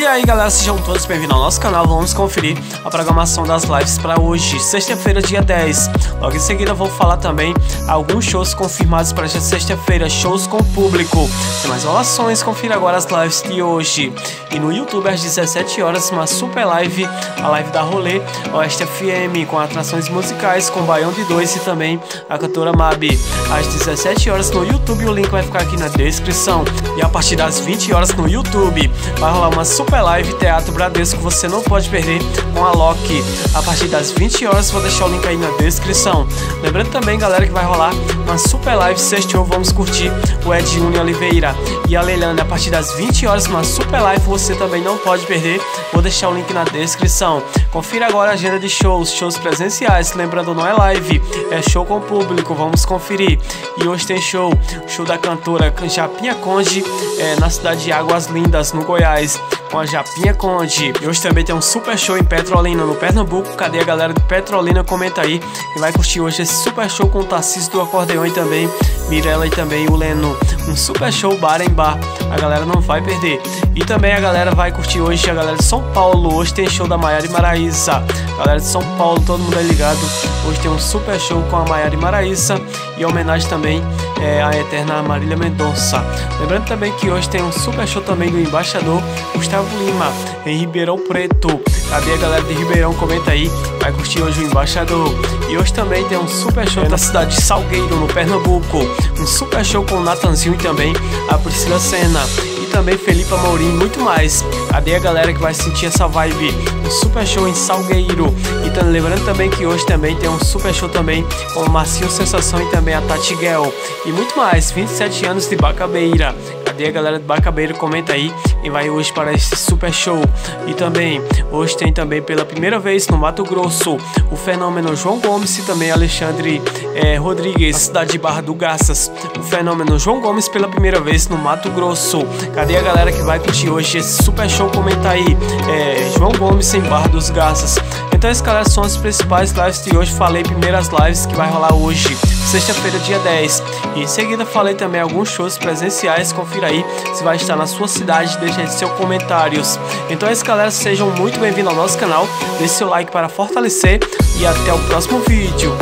aí galera, sejam todos bem-vindos ao nosso canal, vamos conferir a programação das lives para hoje, sexta-feira, dia 10. Logo em seguida vou falar também alguns shows confirmados para esta sexta-feira, shows com público. Tem mais rolações, confira agora as lives de hoje. E no YouTube às 17 horas, uma super live, a live da Rolê, Oeste FM, com atrações musicais, com Baião de Dois e também a cantora Mabi. Às 17 horas no YouTube, o link vai ficar aqui na descrição. E a partir das 20 horas no YouTube, vai rolar uma super live Teatro Bradesco, você não pode perder com a Loki. A partir das 20 horas, vou deixar o link aí na descrição. Lembrando também, galera, que vai rolar uma super live sexto vamos curtir o Ed Uni Oliveira e a Leilane a partir das 20 horas, uma super live, você também não pode perder. Vou deixar o link na descrição. Confira agora a agenda de shows, shows presenciais, lembrando não é live, é show com público, vamos conferir. E hoje tem show, show da cantora Japinha Conde é, na cidade de Águas Lindas, no Goiás com a Japinha Conde. E hoje também tem um super show em Petrolina, no Pernambuco. Cadê a galera de Petrolina? Comenta aí e vai curtir hoje esse super show com o Tarcísio do Acordeão e também Mirella e também o Leno. Um super show bar em bar. A galera não vai perder. E também a galera vai curtir hoje a galera de São Paulo. Hoje tem show da Maiara e. Galera de São Paulo, todo mundo é ligado. Hoje tem um super show com a Maiara e. E homenagem também é, à eterna Marília Mendonça. Lembrando também que hoje tem um super show também do embaixador Gustavo Lima em Ribeirão Preto. Cadê a galera de Ribeirão? Comenta aí. Vai curtir hoje o embaixador. E hoje também tem um super show na cidade de Salgueiro, no Pernambuco. Um super show com o Natanzinho e também a Priscila Senna também Felipe Amorim e muito mais. Cadê a galera que vai sentir essa vibe? Um super show em Salgueiro. E lembrando também que hoje também tem um super show também com o Marcinho Sensação e também a Tati Gel. E muito mais, 27 anos de Bacabeira. Cadê a galera de Bacabeira? Comenta aí e vai hoje para esse super show. E também, hoje tem também pela primeira vez no Mato Grosso o fenômeno João Gomes e também Alexandre é, Rodrigues, cidade de Barra do Garças. O fenômeno João Gomes pela primeira vez no Mato Grosso. Cadê a galera que vai curtir hoje esse super show? Comenta aí. É, João Gomes em Barra dos Garças. Então, esses galera são as principais lives de hoje. Falei primeiras lives que vai rolar hoje, sexta-feira, dia 10. E em seguida falei também alguns shows presenciais. Confira aí se vai estar na sua cidade. Deixa aí seus comentários. Então, é isso, galera. Sejam muito bem-vindos ao nosso canal. Deixe seu like para fortalecer. E até o próximo vídeo.